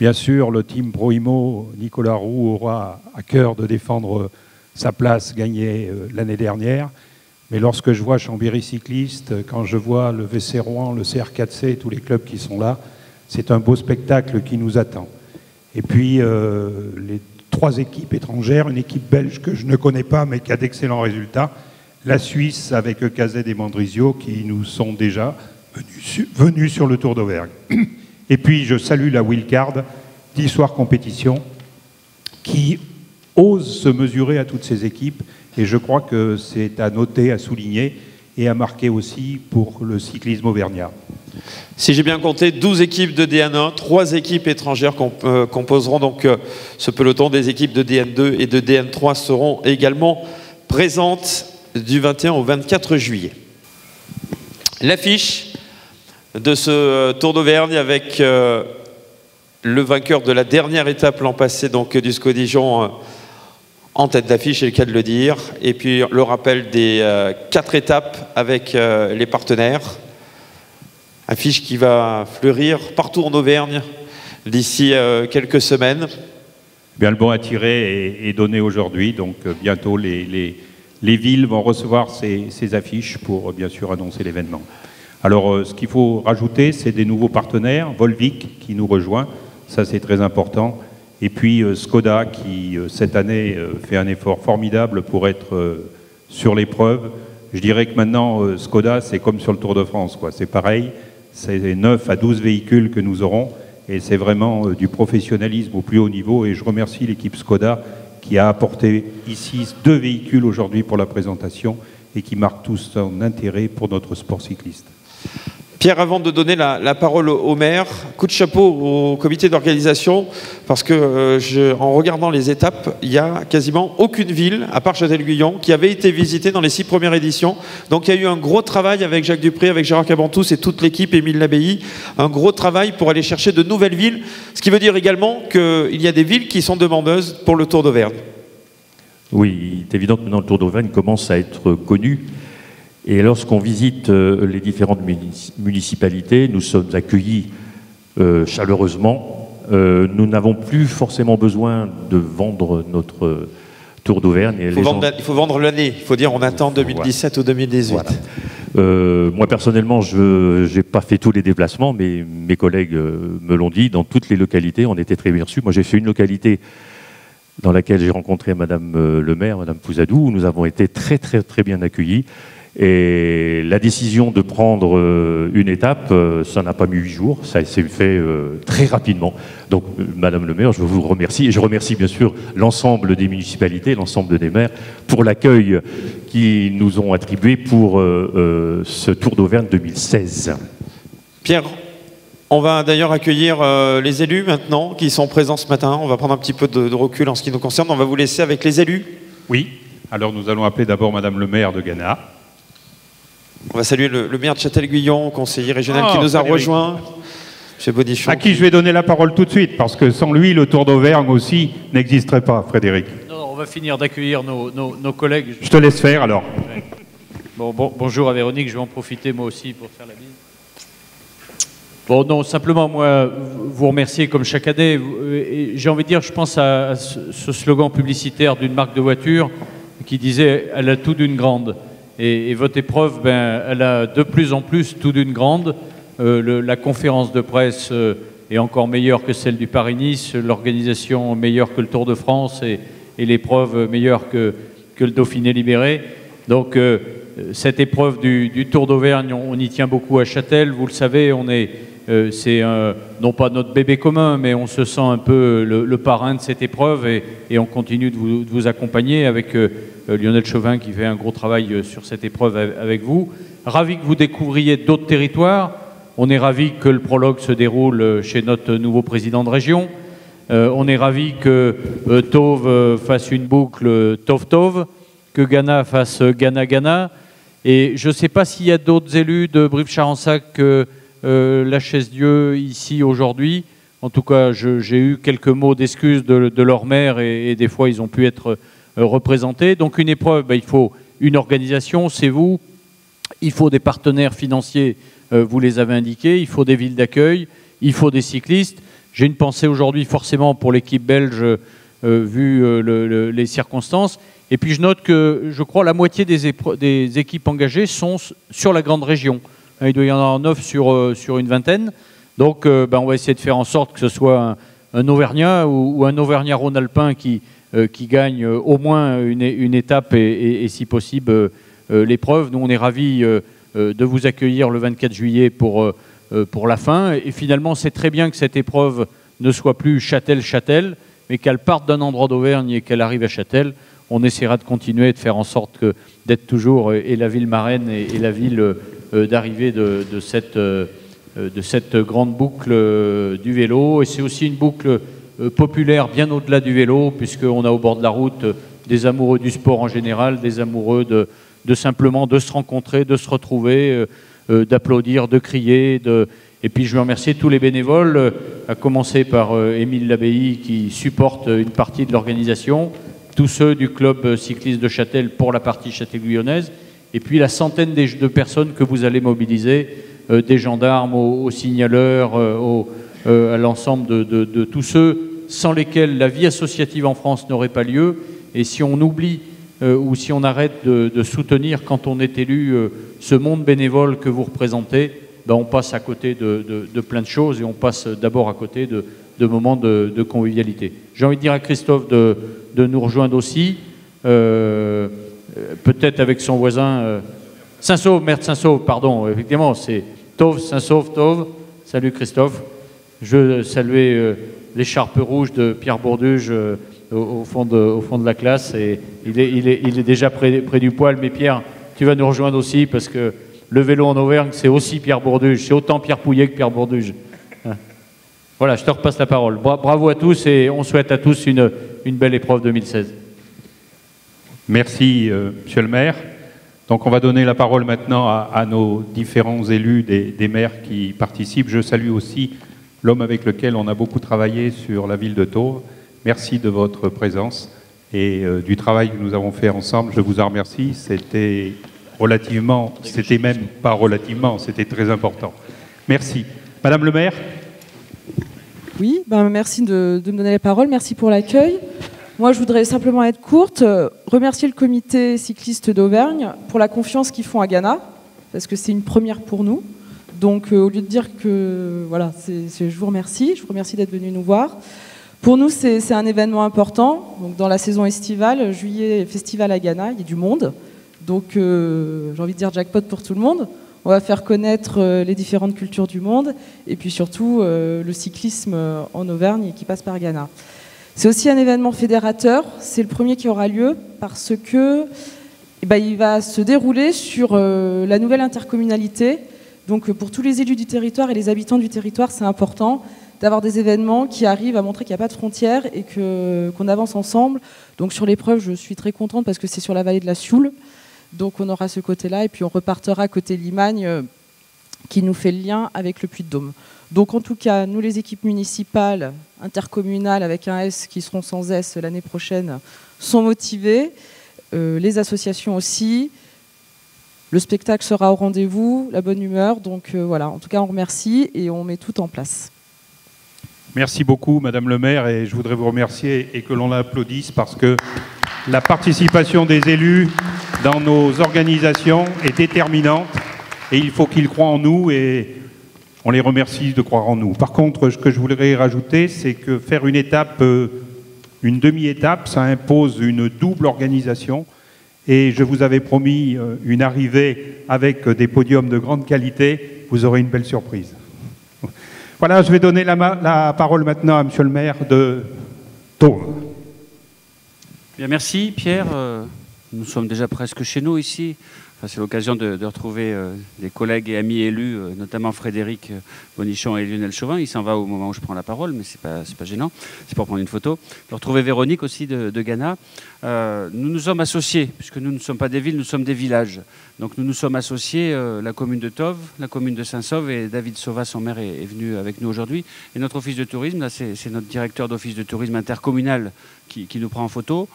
Bien sûr, le team Proimo, Nicolas Roux, aura à cœur de défendre sa place gagnée euh, l'année dernière. Mais lorsque je vois Chambéry Cycliste, quand je vois le VC Rouen, le CR4C, tous les clubs qui sont là, c'est un beau spectacle qui nous attend. Et puis, euh, les trois équipes étrangères, une équipe belge que je ne connais pas mais qui a d'excellents résultats, la Suisse avec KZ et Mandrizio qui nous sont déjà venus, sur le Tour d'Auvergne. Et puis je salue la Wildcard d'Histoire Compétition qui ose se mesurer à toutes ces équipes et je crois que c'est à noter, à souligner et à marquer aussi pour le cyclisme auvergnat. Si j'ai bien compté, 12 équipes de DN1, 3 équipes étrangères euh, composeront donc euh, ce peloton. Des équipes de DN2 et de DN3 seront également présentes du 21 au 24 juillet. L'affiche de ce euh, Tour d'Auvergne avec le vainqueur de la dernière étape l'an passé, donc du SCO Dijon en tête d'affiche, c'est le cas de le dire. Et puis le rappel des quatre étapes avec les partenaires affiche qui va fleurir partout en Auvergne d'ici euh, quelques semaines. Bien, le bon à tirer est, donné aujourd'hui, donc euh, bientôt les, les, villes vont recevoir ces, ces affiches pour euh, bien sûr annoncer l'événement. Alors, ce qu'il faut rajouter, c'est des nouveaux partenaires, Volvic qui nous rejoint, ça c'est très important, et puis Skoda qui cette année fait un effort formidable pour être sur l'épreuve. Je dirais que maintenant, Skoda, c'est comme sur le Tour de France, c'est pareil, c'est 9 à 12 véhicules que nous aurons et c'est vraiment euh, du professionnalisme au plus haut niveau et je remercie l'équipe Skoda qui a apporté ici deux véhicules aujourd'hui pour la présentation et qui marquent tous son intérêt pour notre sport cycliste. Pierre, avant de donner la, parole au, maire, coup de chapeau au comité d'organisation, parce que euh, en regardant les étapes, il n'y a quasiment aucune ville, à part Châtel-Guyon, qui avait été visitée dans les six premières éditions. Donc il y a eu un gros travail avec Jacques Dupré, avec Gérard Cabantous et toute l'équipe, Émile Labbaye, un gros travail pour aller chercher de nouvelles villes, ce qui veut dire également qu'il y a des villes qui sont demandeuses pour le Tour d'Auvergne. Oui, il est évident que maintenant le Tour d'Auvergne commence à être connu. Et lorsqu'on visite euh, les différentes municipalités, nous sommes accueillis euh, chaleureusement. Euh, nous n'avons plus forcément besoin de vendre notre Tour d'Auvergne. Il, il, faut vendre l'année. Il faut dire on attend 2017 ou 2018. moi personnellement, je n'ai pas fait tous les déplacements, mais mes collègues me l'ont dit. Dans toutes les localités, on était très bien reçus. Moi, j'ai fait une localité dans laquelle j'ai rencontré Madame le maire, Madame Pouzadou, où nous avons été très très très bien accueillis. Et la décision de prendre euh, une étape, euh, ça n'a pas mis huit jours, ça s'est fait euh, très rapidement. Donc, Madame le maire, je vous remercie et je remercie bien sûr l'ensemble des municipalités, l'ensemble des maires pour l'accueil qu'ils nous ont attribué pour ce Tour d'Auvergne 2016. Pierre, on va d'ailleurs accueillir les élus maintenant qui sont présents ce matin. On va prendre un petit peu de, de recul en ce qui nous concerne. On va vous laisser avec les élus. Oui, alors nous allons appeler d'abord Madame le maire de Ghana. On va saluer le, maire de Châtel-Guyon, conseiller régional qui ah, nous a rejoint. M. Bonichon. À qui je vais donner la parole tout de suite, parce que sans lui, le Tour d'Auvergne aussi n'existerait pas, Frédéric. Non, on va finir d'accueillir nos, collègues. Je te laisse faire alors. Bon, bonjour à Véronique, je vais en profiter moi aussi pour faire la bise. Bon, non, simplement, moi, vous remercier comme chaque année. J'ai envie de dire, je pense à ce slogan publicitaire d'une marque de voiture qui disait Elle a tout d'une grande. Et, votre épreuve, ben, elle a de plus en plus tout d'une grande. Euh, la conférence de presse euh, est encore meilleure que celle du Paris-Nice, l'organisation meilleure que le Tour de France et, l'épreuve meilleure que, que, le Dauphiné libéré. Donc euh, cette épreuve du, Tour d'Auvergne, on, y tient beaucoup à Châtel. Vous le savez, on est, c'est non pas notre bébé commun, mais on se sent un peu le, parrain de cette épreuve et, on continue de vous, accompagner avec Lionel Chauvin qui fait un gros travail euh, sur cette épreuve avec vous. Ravi que vous découvriez d'autres territoires. On est ravi que le prologue se déroule euh, chez notre nouveau président de région. on est ravi que Tove fasse une boucle Tove-Tove, que Ghana fasse Ghana-Ghana. Et je ne sais pas s'il y a d'autres élus de Brive-Charensac que la Chaise-Dieu ici aujourd'hui. En tout cas, j'ai eu quelques mots d'excuses de, leur mère et, et, des fois ils ont pu être euh, représentés. Donc une épreuve, ben, il faut une organisation, c'est vous. Il faut des partenaires financiers, euh, vous les avez indiqués. Il faut des villes d'accueil. Il faut des cyclistes. J'ai une pensée aujourd'hui forcément pour l'équipe belge, euh, vu les circonstances. Et puis je note que je crois la moitié des, équipes engagées sont sur la grande région. Il doit y en avoir neuf sur, sur une vingtaine. Donc ben, on va essayer de faire en sorte que ce soit un, Auvergnat ou, ou un Auvergnat-Rhône-Alpin qui, qui gagne euh, au moins une, étape et, si possible euh, l'épreuve. Nous, on est ravis de vous accueillir le 24 juillet pour, pour la fin. Et finalement, c'est très bien que cette épreuve ne soit plus Châtel-Châtel, mais qu'elle parte d'un endroit d'Auvergne et qu'elle arrive à Châtel. On essaiera de continuer de faire en sorte d'être toujours et la ville marraine et, la ville d'arrivée de, cette, de cette grande boucle du vélo. Et c'est aussi une boucle euh, populaire bien au-delà du vélo, puisqu'on a au bord de la route euh, des amoureux du sport en général, des amoureux de, simplement de se rencontrer, de se retrouver, euh, d'applaudir, de crier. Et puis je veux remercier tous les bénévoles, à commencer par Émile Labbaye qui supporte une partie de l'organisation, tous ceux du club cycliste de Châtel pour la partie châtel-guyonnaise, et puis la centaine de personnes que vous allez mobiliser, des gendarmes aux, signaleurs, aux euh, à l'ensemble de, tous ceux sans lesquels la vie associative en France n'aurait pas lieu. Et si on oublie euh, ou si on arrête de, soutenir quand on est élu euh, ce monde bénévole que vous représentez, ben on passe à côté de, plein de choses et on passe d'abord à côté de, moments de, convivialité. J'ai envie de dire à Christophe de, nous rejoindre aussi, peut-être avec son voisin Saint-Sauve, maire de Saint-Sauve, pardon, effectivement, c'est Tove, Saint-Sauve, Tove. Salut Christophe. Je saluais euh, l'écharpe rouge de Pierre Bourduge euh, au, fond de, la classe. Et il est, déjà près, du poil. Mais Pierre, tu vas nous rejoindre aussi parce que le vélo en Auvergne, c'est aussi Pierre Bourduge. C'est autant Pierre Pouillet que Pierre Bourduge. Hein. Voilà, je te repasse la parole. Bravo à tous et on souhaite à tous une, belle épreuve 2016. Merci, euh, monsieur le maire. Donc on va donner la parole maintenant à, à nos différents élus des, des, maires qui participent. Je salue aussi l'homme avec lequel on a beaucoup travaillé sur la ville de Tauve. Merci de votre présence et euh, du travail que nous avons fait ensemble. Je vous en remercie. C'était relativement, c'était même pas relativement, c'était très important. Merci. Madame le maire Oui, ben merci de, me donner la parole. Merci pour l'accueil. Moi, je voudrais simplement être courte, euh, remercier le comité cycliste d'Auvergne pour la confiance qu'ils font à Ghana, parce que c'est une première pour nous. Donc, euh, au lieu de dire que voilà, je vous remercie, je vous remercie d'être venu nous voir. Pour nous, c'est un événement important. Donc, dans la saison estivale, juillet, festival à Ghana, il y a du monde. Donc j'ai envie de dire jackpot pour tout le monde. On va faire connaître les différentes cultures du monde et puis surtout le cyclisme en Auvergne qui passe par Ghana. C'est aussi un événement fédérateur. C'est le premier qui aura lieu parce que eh ben, il va se dérouler sur euh, la nouvelle intercommunalité. Donc pour tous les élus du territoire et les habitants du territoire, c'est important d'avoir des événements qui arrivent à montrer qu'il n'y a pas de frontières et qu'on avance ensemble. Donc sur l'épreuve, je suis très contente parce que c'est sur la vallée de la Sioule. Donc on aura ce côté-là et puis on repartira côté Limagne euh, qui nous fait le lien avec le Puy-de-Dôme. Donc en tout cas, nous les équipes municipales, intercommunales avec un S qui seront sans S l'année prochaine, sont motivées. Euh, les associations aussi. Le spectacle sera au rendez-vous, la bonne humeur. Donc euh, voilà, en tout cas, on remercie et on met tout en place. Merci beaucoup, Madame le maire, et je voudrais vous remercier et que l'on l'applaudisse parce que la participation des élus dans nos organisations est déterminante et il faut qu'ils croient en nous et on les remercie de croire en nous. Par contre, ce que je voudrais rajouter, c'est que faire une étape, euh, une demi-étape, ça impose une double organisation. Et je vous avais promis euh, une arrivée avec des podiums de grande qualité. Vous aurez une belle surprise. Voilà, je vais donner la, parole maintenant à Monsieur le maire de Tours. Bien, merci Pierre. Euh, nous sommes déjà presque chez nous ici c'est l'occasion de, retrouver euh, des collègues et amis élus, euh, notamment Frédéric euh, Bonichon et Lionel Chauvin. Il s'en va au moment où je prends la parole, mais c'est pas, pas gênant. C'est pour prendre une photo. De retrouver Véronique aussi de, Ghana. nous nous sommes associés, puisque nous ne sommes pas des villes, nous sommes des villages. Donc nous nous sommes associés, la commune de Tove, la commune de Saint-Sauve, et David Sauva, son maire, est, venu avec nous aujourd'hui. Et notre office de tourisme, là, c'est notre directeur d'office de tourisme intercommunal qui nous prend en photo.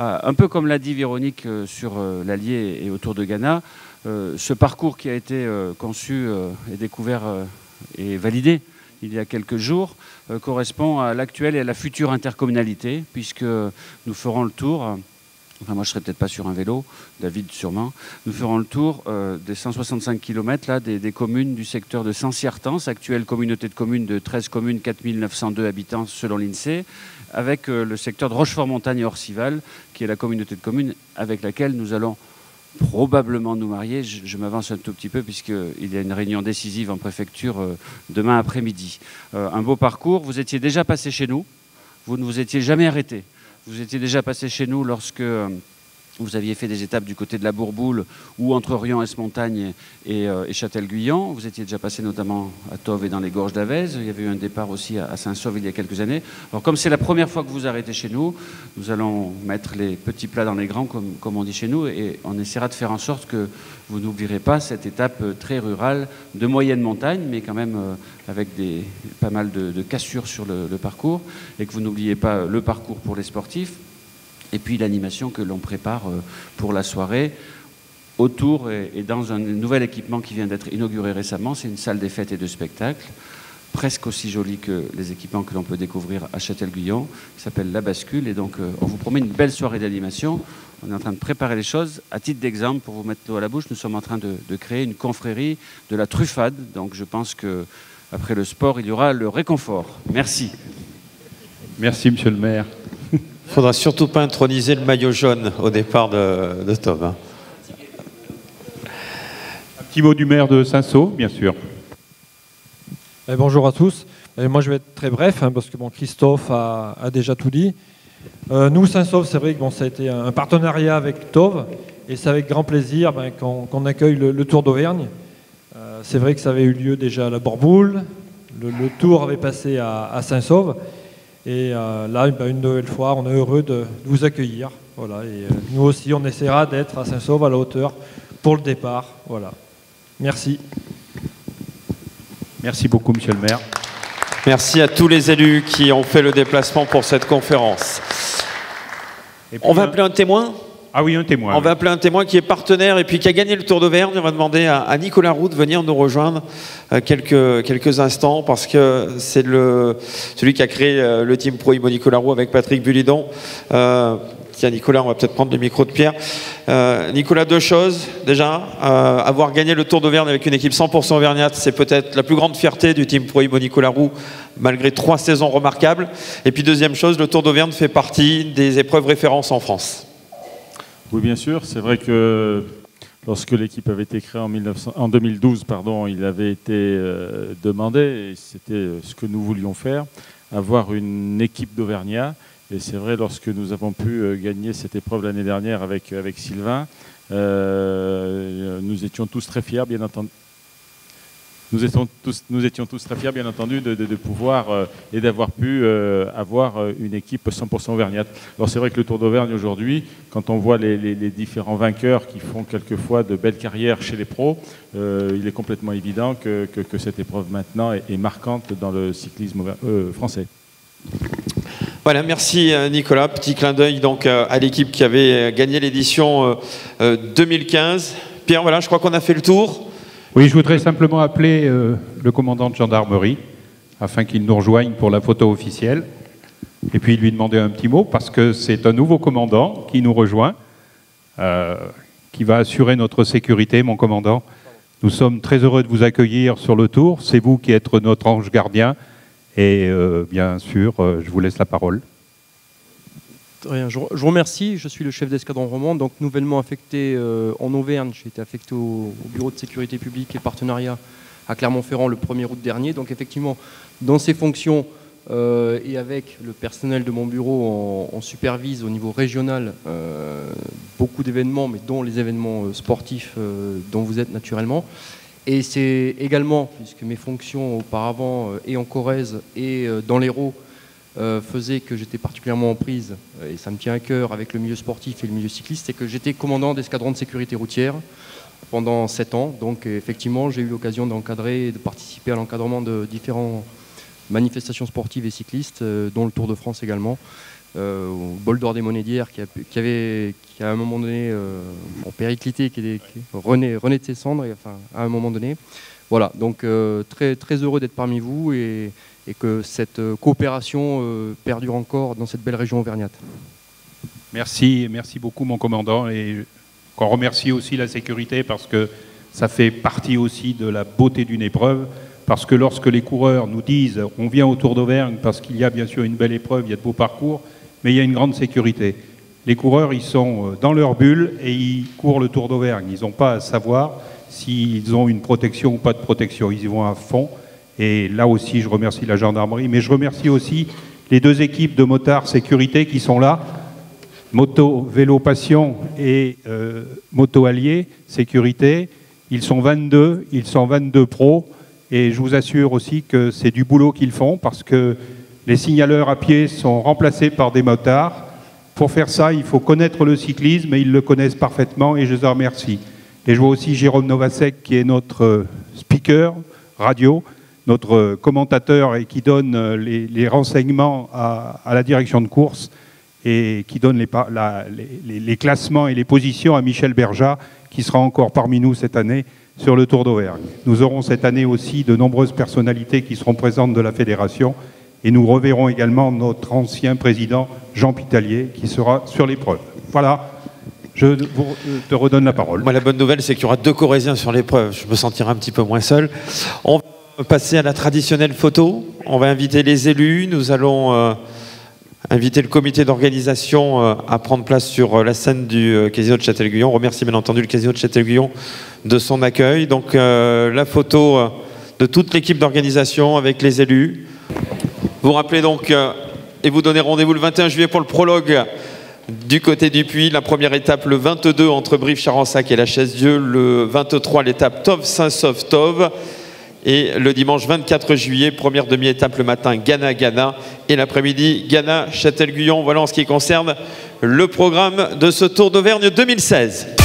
Euh, un peu comme l'a dit Véronique euh, sur euh, l'Allier et autour de Ghana, ce parcours qui a été conçu et découvert et validé il y a quelques jours correspond à l'actuelle et à la future intercommunalité, puisque nous ferons le tour. Enfin, moi, je serai peut-être pas sur un vélo, David sûrement. Nous ferons le tour des 165 km là, des, communes du secteur de Saint-Ciertance, actuelle communauté de communes de 13 communes, 4902 habitants selon l'INSEE, avec euh, le secteur de Rochefort-Montagne et Orcival, qui est la communauté de communes avec laquelle nous allons probablement nous marier. Je, m'avance un tout petit peu puisqu'il y a une réunion décisive en préfecture euh, demain après-midi. Euh, un beau parcours. Vous étiez déjà passé chez nous. Vous ne vous étiez jamais arrêté. Vous étiez déjà passé chez nous lorsque vous aviez fait des étapes du côté de la Bourboule ou entre Rion, Montagne et, euh, Châtel-Guyon. Vous étiez déjà passé notamment à Tove et dans les gorges d'Avez. Il y avait eu un départ aussi à, Saint-Sauve il y a quelques années. Alors comme c'est la première fois que vous arrêtez chez nous, nous allons mettre les petits plats dans les grands, comme, on dit chez nous, et on essaiera de faire en sorte que vous n'oublierez pas cette étape euh, très rurale de moyenne montagne, mais quand même euh, avec pas mal de, cassures sur le parcours, et que vous n'oubliez pas le parcours pour les sportifs et puis l'animation que l'on prépare euh, pour la soirée autour et dans un nouvel équipement qui vient d'être inauguré récemment. C'est une salle des fêtes et de spectacles, presque aussi jolie que les équipements que l'on peut découvrir à Châtel-Guyon, qui s'appelle La Bascule. Et donc, euh, on vous promet une belle soirée d'animation. On est en train de préparer les choses. À titre d'exemple, pour vous mettre l'eau à la bouche, nous sommes en train de, de, créer une confrérie de la truffade. Donc, je pense que après le sport, il y aura le réconfort. Merci. Merci, monsieur le maire. Il faudra surtout pas introniser le maillot jaune au départ de, de Tom. Hein. Un petit mot du maire de Saint-Sau, bien sûr. Eh, bonjour à tous. Eh, moi, je vais être très bref, hein, parce que bon, Christophe a, déjà tout dit. Euh, nous, Saint-Sauve, c'est vrai que bon, ça a été un partenariat avec Tove, et c'est avec grand plaisir ben, qu'on accueille le, Tour d'Auvergne. Euh, c'est vrai que ça avait eu lieu déjà à la Borboule, le, Tour avait passé à, à Saint-Sauve, et euh, là, une nouvelle fois, on est heureux de, vous accueillir. Voilà, et euh, nous aussi, on essaiera d'être à Saint-Sauve à la hauteur pour le départ. Voilà. Merci. Merci beaucoup, monsieur le maire. Merci à tous les élus qui ont fait le déplacement pour cette conférence. on va appeler un témoin? Ah oui, un témoin. On va appeler un témoin qui est partenaire et puis qui a gagné le Tour d'Auvergne. On va demander à, Nicolas Roux de venir nous rejoindre euh, quelques, quelques instants parce que c'est celui qui a créé euh, le team Pro Imo Nicolas Roux avec Patrick Bulidon. Euh, tiens, Nicolas, on va peut-être prendre le micro de Pierre. Nicolas, deux choses. Déjà, avoir gagné le Tour d'Auvergne avec une équipe 100% auvergnate, c'est peut-être la plus grande fierté du team Pro Imo Nicolas Roux, malgré trois saisons remarquables. Et puis, deuxième chose, le Tour d'Auvergne fait partie des épreuves références en France. Oui, bien sûr. C'est vrai que lorsque l'équipe avait été créée en, en 2012, pardon, il avait été euh, demandé, et c'était euh, ce que nous voulions faire, avoir une équipe d'Auvergnat. Et c'est vrai, lorsque nous avons pu euh, gagner cette épreuve l'année dernière avec, avec Sylvain, nous étions tous très fiers, bien entendu, nous étions tous, nous étions tous très fiers, bien entendu, de, pouvoir euh, et d'avoir pu euh, avoir euh, une équipe 100% auvergnate. Alors c'est vrai que le Tour d'Auvergne aujourd'hui, quand on voit les, différents vainqueurs qui font quelquefois de belles carrières chez les pros, il est complètement évident que, cette épreuve maintenant est, marquante dans le cyclisme français. Voilà, merci Nicolas. Petit clin d'œil donc à l'équipe qui avait gagné l'édition 2015. Pierre, voilà, je crois qu'on a fait le tour. Oui, je voudrais simplement appeler euh, le commandant de gendarmerie afin qu'il nous rejoigne pour la photo officielle et puis lui demander un petit mot parce que c'est un nouveau commandant qui nous rejoint, euh, qui va assurer notre sécurité, mon commandant. Nous sommes très heureux de vous accueillir sur le tour. C'est vous qui êtes notre ange gardien et euh, bien sûr, je vous laisse la parole. Je, vous remercie. Je suis le chef d'escadron roman, donc nouvellement affecté euh, en Auvergne. J'ai été affecté au, bureau de sécurité publique et partenariat à Clermont-Ferrand le 1er août dernier. Donc effectivement, dans ces fonctions euh, et avec le personnel de mon bureau, on, supervise au niveau régional euh, beaucoup d'événements, mais dont les événements sportifs dont vous êtes naturellement. Et c'est également, puisque mes fonctions auparavant et en Corrèze et dans l'Hérault, faisait que j'étais particulièrement en prise, euh, et ça me tient à cœur avec le milieu sportif et le milieu cycliste, c'est que j'étais commandant d'escadron de sécurité routière pendant sept ans. Donc effectivement, j'ai eu l'occasion d'encadrer et de participer à l'encadrement de différentes manifestations sportives et cyclistes, euh, dont le Tour de France également. au bol d'or des d'hier qui, avait qui à un moment donné en périclité qui, est, rené, de ses cendres enfin, à un moment donné voilà donc très très heureux d'être parmi vous et et que cette euh, coopération euh, perdure encore dans cette belle région auvergnate. Merci, merci beaucoup mon commandant et on remercie aussi la sécurité parce que ça fait partie aussi de la beauté d'une épreuve parce que lorsque les coureurs nous disent on vient au Tour d'Auvergne parce qu'il y a bien sûr une belle épreuve, il y a de beaux parcours, mais il y a une grande sécurité. Les coureurs, ils sont euh, dans leur bulle et ils courent le Tour d'Auvergne. Ils n'ont pas à savoir s'ils ont une protection ou pas de protection. Ils y vont à fond. Et là aussi, je remercie la gendarmerie, mais je remercie aussi les deux équipes de motards sécurité qui sont là, Moto Vélo Passion et euh, Moto Allié Sécurité. Ils sont 22, ils sont 22 pros, et je vous assure aussi que c'est du boulot qu'ils font parce que les signaleurs à pied sont remplacés par des motards. Pour faire ça, il faut connaître le cyclisme et ils le connaissent parfaitement et je les remercie. Et je vois aussi Jérôme Novacek qui est notre euh, speaker radio notre commentateur et qui donne euh, les, renseignements à, la direction de course et qui donne les, classements et les positions à Michel Berja, qui sera encore parmi nous cette année sur le Tour d'Auvergne. Nous aurons cette année aussi de nombreuses personnalités qui seront présentes de la fédération et nous reverrons également notre ancien président Jean Pitalier qui sera sur l'épreuve. Voilà, je te redonne la parole. La bonne nouvelle, c'est qu'il y aura deux Corésiens sur l'épreuve. Je me sentirai un petit peu moins seul. Passer à la traditionnelle photo. On va inviter les élus. Nous allons euh, inviter le comité d'organisation euh, à prendre place sur euh, la scène du Casino de Châtel-Guyon. On remercie bien entendu le Casino de Châtel-Guyon de son accueil. Donc la photo de toute l'équipe d'organisation avec les élus. Vous rappelez donc et vous donnez rendez-vous le 21 juillet pour le prologue du côté du puits. La première étape le 22 entre Brive-Charensac et la Chaise-Dieu. Le 23 l'étape Tov-Saint-Sauve-Tov. Et le dimanche 24 juillet, première demi-étape le matin, Ghana-Ghana. Et l'après-midi, Ghana-Châtel-Guyon. Voilà en ce qui concerne le programme de ce Tour d'Auvergne 2016.